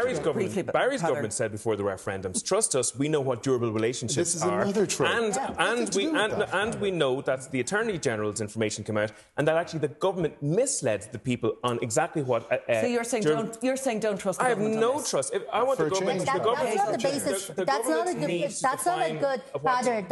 Barry's Briefly, government, but Barry's Heather. government said before the referendums, trust us, we know what durable relationships This is are. another trope. And, Yeah, and, we, and, that. and we know that the Attorney General's information came out and that actually the government misled the people on exactly what. Uh, uh So you're saying during- don't you're saying don't trust the I have government on no this. trust. If I want For the government, change, the government that's not the basis. the that's not a good. needs That's not a good father.